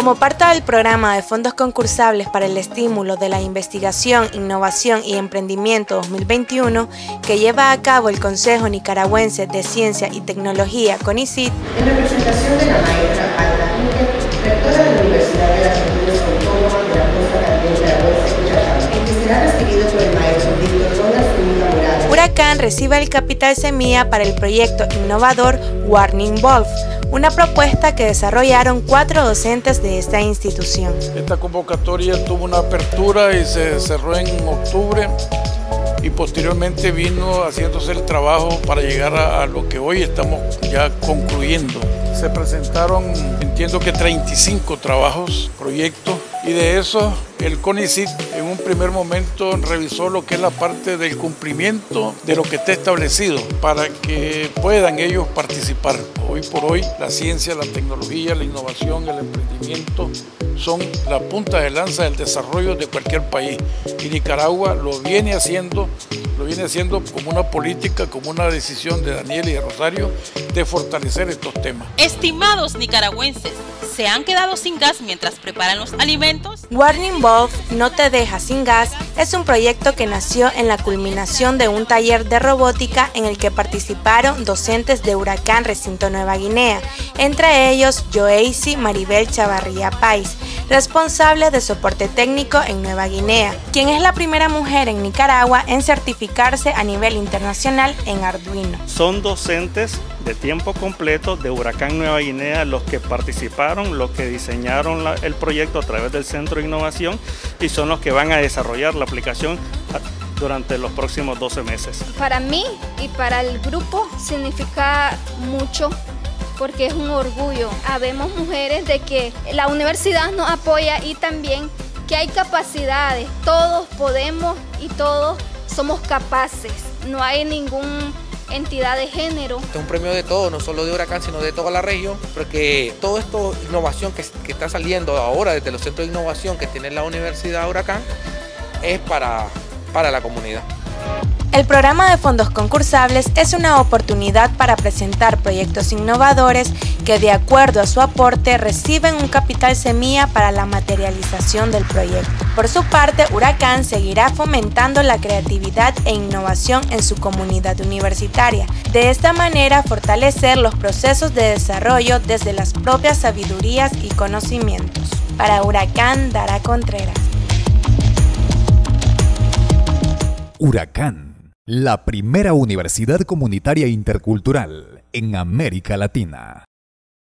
Como parte del programa de fondos concursables para el estímulo de la investigación, innovación y emprendimiento 2021 que lleva a cabo el Consejo Nicaragüense de Ciencia y Tecnología CONICIT, en representación de la maestra Alba rectora de la Universidad de las Autónomas de la Costa Caliente en que será recibido por el maestro Víctor Morales. Huracán recibe el capital semilla para el proyecto innovador Warning Wolf, una propuesta que desarrollaron cuatro docentes de esta institución. Esta convocatoria tuvo una apertura y se cerró en octubre y posteriormente vino haciéndose el trabajo para llegar a, a, lo que hoy estamos ya concluyendo. Se presentaron, entiendo que 35 trabajos, proyectos, y de eso el CONICIT en un primer momento revisó lo que es la parte del cumplimiento de lo que está establecido para que puedan ellos participar. Hoy por hoy la ciencia, la tecnología, la innovación, el emprendimiento son la punta de lanza del desarrollo de cualquier país y Nicaragua lo viene haciendo lo viene haciendo como una política, como una decisión de Daniel y de Rosario de fortalecer estos temas. Estimados nicaragüenses, ¿se han quedado sin gas mientras preparan los alimentos? Warning Bulb No te deja sin gas es un proyecto que nació en la culminación de un taller de robótica en el que participaron docentes de Huracán Recinto Nueva Guinea, entre ellos Joeisi Maribel Chavarría Pais, responsable de soporte técnico en Nueva Guinea, quien es la primera mujer en Nicaragua en certificarse a nivel internacional en Arduino. Son docentes de tiempo completo de Huracán Nueva Guinea los que participaron, los que diseñaron la, el proyecto a través del Centro de Innovación y son los que van a desarrollar la aplicación durante los próximos 12 meses. Para mí y para el grupo significa mucho porque es un orgullo. Habemos mujeres de que la universidad nos apoya y también que hay capacidades. Todos podemos y todos somos capaces. No hay ningún entidad de género. Este es un premio de todo, no solo de Huracán, sino de toda la región, porque toda esta innovación que, que está saliendo ahora desde los centros de innovación que tiene la Universidad Huracán es para, para la comunidad. El programa de fondos concursables es una oportunidad para presentar proyectos innovadores que de acuerdo a su aporte reciben un capital semilla para la materialización del proyecto. Por su parte, Huracán seguirá fomentando la creatividad e innovación en su comunidad universitaria. De esta manera, fortalecer los procesos de desarrollo desde las propias sabidurías y conocimientos. Para Huracán, Dara Contreras. Huracán la primera universidad comunitaria intercultural en América Latina.